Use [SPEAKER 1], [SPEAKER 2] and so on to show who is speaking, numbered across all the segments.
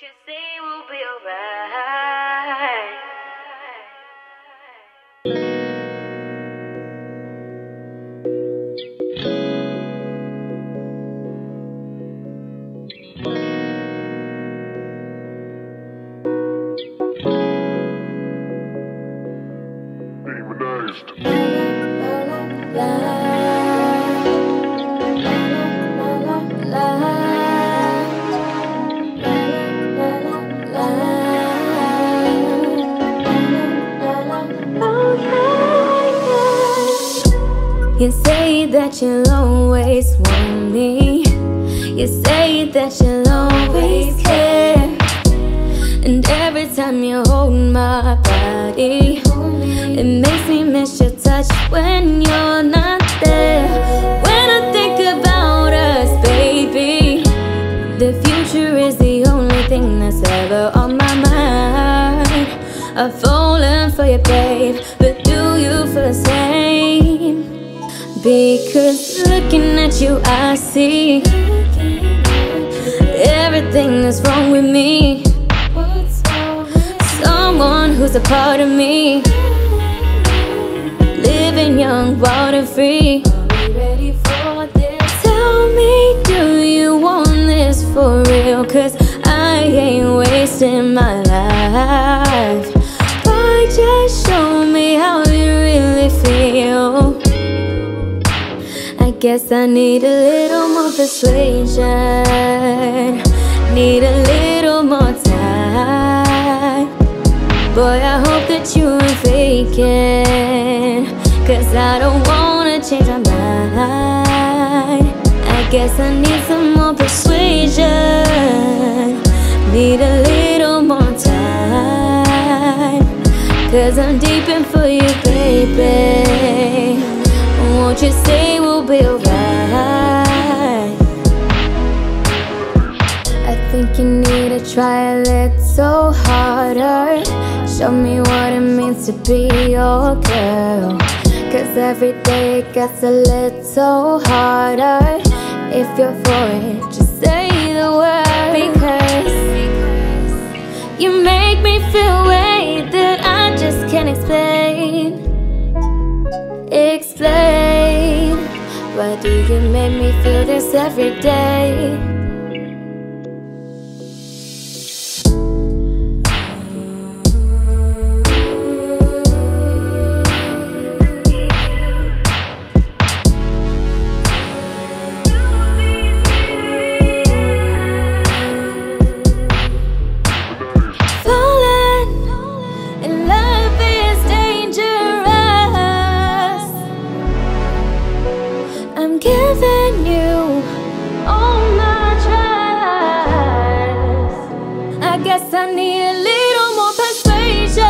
[SPEAKER 1] You say we'll be alright.
[SPEAKER 2] You say that you'll always want me. You say that you'll always care. And every time you hold my body, it makes me miss your touch when you're not there. When I think about us, baby, the future is the only thing that's ever on my mind. I've fallen for you, babe, Because looking at you, I see everything that's wrong with me. Someone who's a part of me, living young, wild and free. Tell me, do you want this for real? Cause I ain't wasting my life. Guess I need a little more persuasion. Need a little more time. Boy, I hope that you ain't faking. Cause I don't wanna change my mind. I guess I need some more persuasion. Need a little more time. Cause I'm deep in for you, baby. Won't you say we'll be alright? I think you need to try a little harder. Show me what it means to be your girl. Cause every day it gets a little harder. If you're for it, just say the word. Because you make me feel way that I just can't explain explain Why do you make me feel this every day? I'm giving you all my trust. I guess I need a little more persuasion.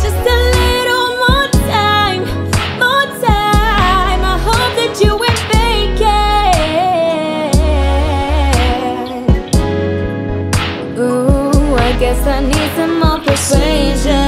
[SPEAKER 2] Just a little more time, more time. I hope that you ain't faking. Ooh, I guess I need some more persuasion.